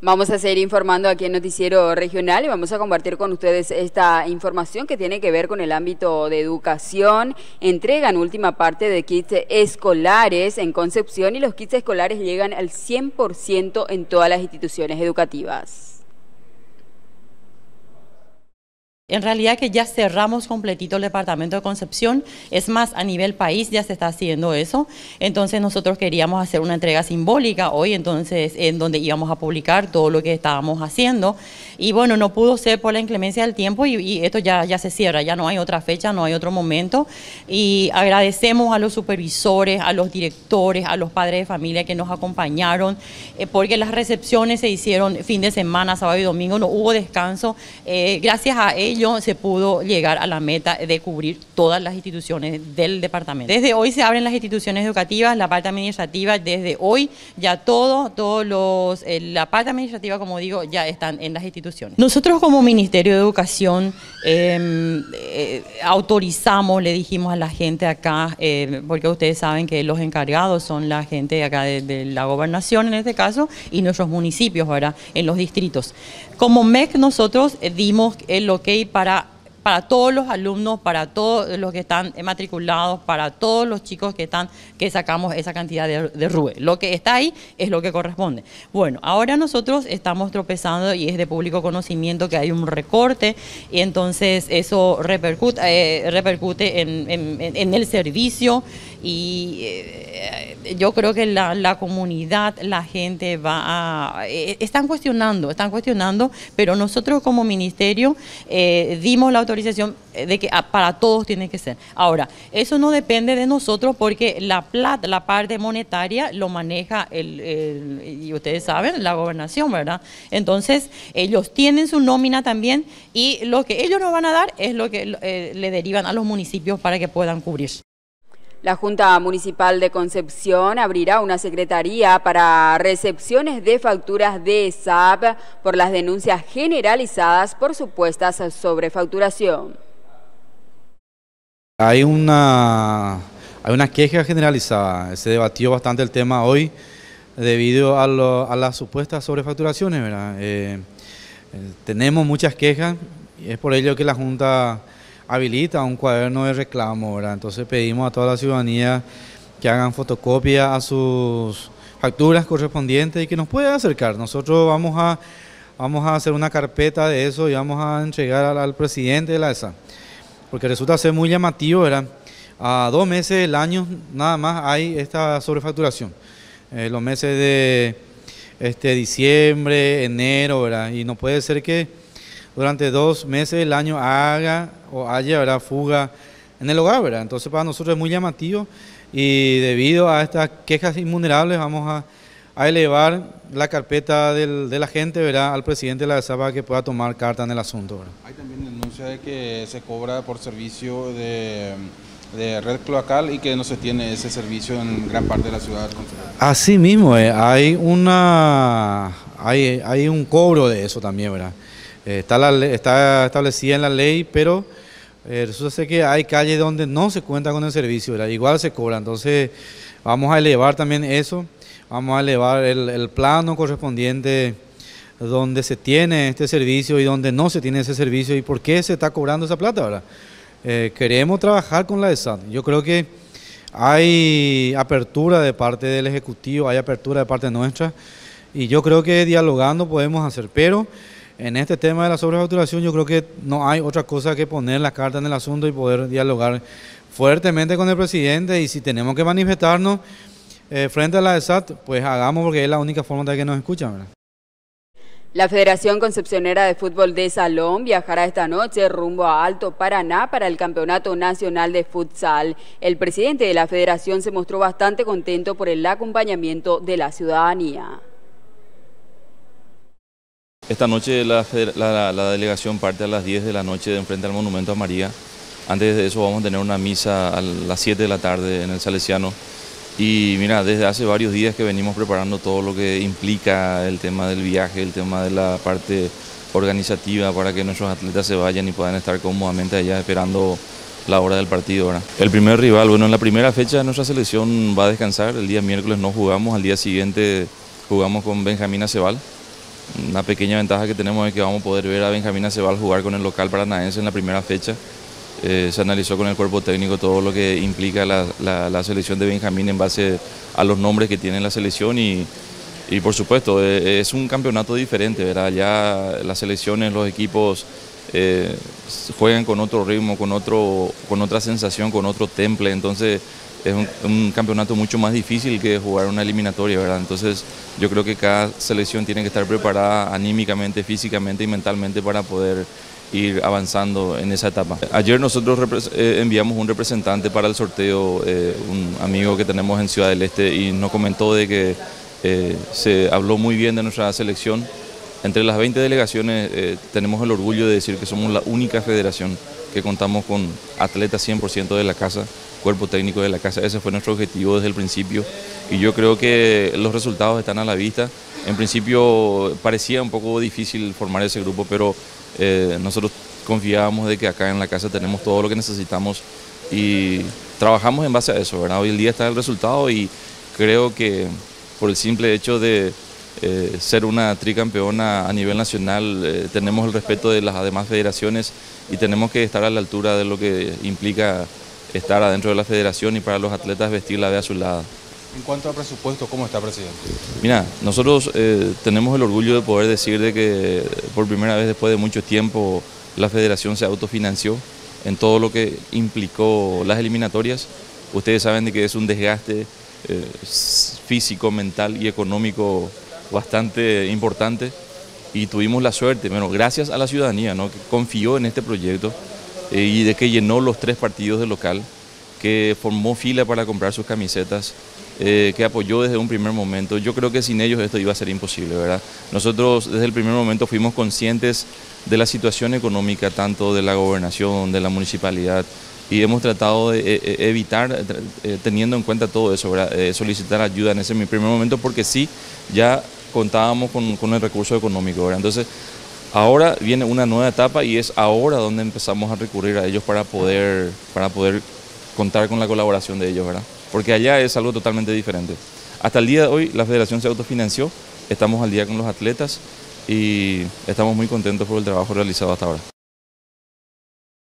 Vamos a seguir informando aquí en Noticiero Regional y vamos a compartir con ustedes esta información que tiene que ver con el ámbito de educación. Entregan última parte de kits escolares en Concepción y los kits escolares llegan al 100% en todas las instituciones educativas. En realidad que ya cerramos completito el departamento de Concepción, es más, a nivel país ya se está haciendo eso, entonces nosotros queríamos hacer una entrega simbólica hoy, entonces en donde íbamos a publicar todo lo que estábamos haciendo, y bueno, no pudo ser por la inclemencia del tiempo y, esto ya, ya se cierra, ya no hay otra fecha, no hay otro momento, y agradecemos a los supervisores, a los directores, a los padres de familia que nos acompañaron, eh, porque las recepciones se hicieron fin de semana, sábado y domingo, no hubo descanso, eh, gracias a ellos se pudo llegar a la meta de cubrir todas las instituciones del departamento. Desde hoy se abren las instituciones educativas, la parte administrativa, desde hoy ya todo, todos los, eh, la parte administrativa, como digo, ya están en las instituciones. Nosotros como Ministerio de Educación em, eh, autorizamos, le dijimos a la gente acá, eh, porque ustedes saben que los encargados son la gente acá de, de la gobernación en este caso y nuestros municipios, ¿verdad? En los distritos. Como MEC nosotros dimos el ok para, para todos los alumnos, para todos los que están matriculados, para todos los chicos que están, que sacamos esa cantidad de, de RUE. Lo que está ahí es lo que corresponde. Bueno, ahora nosotros estamos tropezando y es de público conocimiento que hay un recorte y entonces eso repercute, eh, repercute en, el servicio y eh, yo creo que la, comunidad, la gente va a... Eh, están cuestionando, están cuestionando, pero nosotros como ministerio dimos la autorización de que para todos tiene que ser. Ahora, eso no depende de nosotros porque la plata, la parte monetaria lo maneja, el, y ustedes saben, la gobernación, ¿verdad? Entonces, ellos tienen su nómina también y lo que ellos nos van a dar es lo que eh, le derivan a los municipios para que puedan cubrir. La Junta Municipal de Concepción abrirá una secretaría para recepciones de facturas de SAP por las denuncias generalizadas por supuestas sobrefacturación. Hay una, hay una queja generalizada, se debatió bastante el tema hoy debido a, las supuestas sobrefacturaciones. Eh, eh, tenemos muchas quejas y es por ello que la Junta habilita un cuaderno de reclamo, ¿verdad? Entonces pedimos a toda la ciudadanía que hagan fotocopia a sus facturas correspondientes y que nos puedan acercar. Nosotros vamos a, vamos a hacer una carpeta de eso y vamos a entregar al, presidente de la ESA, porque resulta ser muy llamativo, ¿verdad? A dos meses del año nada más hay esta sobrefacturación. Eh, los meses de este, diciembre, enero, ¿verdad? Y no puede ser que durante dos meses del año haga o haya ¿verdad? fuga en el hogar, ¿verdad? Entonces para nosotros es muy llamativo y debido a estas quejas invulnerables vamos a, elevar la carpeta de la gente ¿verdad? al presidente de la ESA para que pueda tomar carta en el asunto. Hay también denuncia de que se cobra por servicio de, red cloacal y que no se tiene ese servicio en gran parte de la ciudad. Así mismo, eh, hay, una, hay, hay un cobro de eso también, ¿verdad? Eh, está, establecida en la ley, pero eh, resulta que hay calles donde no se cuenta con el servicio, igual se cobra. Entonces vamos a elevar también eso, vamos a elevar el, plano correspondiente donde se tiene este servicio y donde no se tiene ese servicio y por qué se está cobrando esa plata. ¿verdad? Eh, queremos trabajar con la ESAT. Yo creo que hay apertura de parte del Ejecutivo, hay apertura de parte nuestra y yo creo que dialogando podemos hacer, pero en este tema de la sobrefacturación yo creo que no hay otra cosa que poner la carta en el asunto y poder dialogar fuertemente con el presidente y si tenemos que manifestarnos eh, frente a la ESAT, pues hagamos porque es la única forma de que nos escuchan. La Federación Concepcionera de Fútbol de Salón viajará esta noche rumbo a Alto Paraná para el Campeonato Nacional de Futsal. El presidente de la federación se mostró bastante contento por el acompañamiento de la ciudadanía. Esta noche la, delegación parte a las 10 de la noche de enfrente al Monumento a María. Antes de eso vamos a tener una misa a las 7 de la tarde en el Salesiano. Y mira, desde hace varios días que venimos preparando todo lo que implica el tema del viaje, el tema de la parte organizativa para que nuestros atletas se vayan y puedan estar cómodamente allá esperando la hora del partido. El primer rival, bueno, en la primera fecha nuestra selección va a descansar, el día miércoles no jugamos, al día siguiente jugamos con Benjamín Acebal una pequeña ventaja que tenemos es que vamos a poder ver a Benjamín Acebal jugar con el local paranaense en la primera fecha. Eh, se analizó con el cuerpo técnico todo lo que implica la, selección de Benjamín en base a los nombres que tiene la selección y, por supuesto eh, es un campeonato diferente. Ya las selecciones, los equipos eh, juegan con otro ritmo, con, otro, con otra sensación, con otro temple, entonces es un, campeonato mucho más difícil que jugar una eliminatoria, ¿verdad? Entonces yo creo que cada selección tiene que estar preparada anímicamente, físicamente y mentalmente para poder ir avanzando en esa etapa. Ayer nosotros eh, enviamos un representante para el sorteo, eh, un amigo que tenemos en Ciudad del Este y nos comentó de que eh, se habló muy bien de nuestra selección. Entre las 20 delegaciones tenemos el orgullo de decir que somos la única federación que contamos con atletas 100% de la casa, cuerpo técnico de la casa. Ese fue nuestro objetivo desde el principio y yo creo que los resultados están a la vista. En principio parecía un poco difícil formar ese grupo, pero eh, nosotros confiábamos de que acá en la casa tenemos todo lo que necesitamos y trabajamos en base a eso. ¿verdad? Hoy el día está el resultado y creo que por el simple hecho de eh, ser una tricampeona a nivel nacional, eh, tenemos el respeto de las demás federaciones y tenemos que estar a la altura de lo que implica estar adentro de la federación y para los atletas vestir la su lado. En cuanto al presupuesto, ¿cómo está, presidente? Mira, nosotros eh, tenemos el orgullo de poder decir de que por primera vez después de mucho tiempo la federación se autofinanció en todo lo que implicó las eliminatorias. Ustedes saben de que es un desgaste físico, mental y económico bastante importante y tuvimos la suerte, bueno, gracias a la ciudadanía ¿no? que confió en este proyecto eh, y de que llenó los tres partidos del local, que formó fila para comprar sus camisetas, eh, que apoyó desde un primer momento. Yo creo que sin ellos esto iba a ser imposible, ¿verdad? Nosotros desde el primer momento fuimos conscientes de la situación económica tanto de la gobernación, de la municipalidad, y hemos tratado de eh, evitar, teniendo en cuenta todo eso, solicitar ayuda en ese primer momento, porque sí, ya contábamos con, el recurso económico. Entonces, ahora viene una nueva etapa y es ahora donde empezamos a recurrir a ellos para poder, para poder contar con la colaboración de ellos, ¿verdad? Porque allá es algo totalmente diferente. Hasta el día de hoy la federación se autofinanció, estamos al día con los atletas y estamos muy contentos por el trabajo realizado hasta ahora.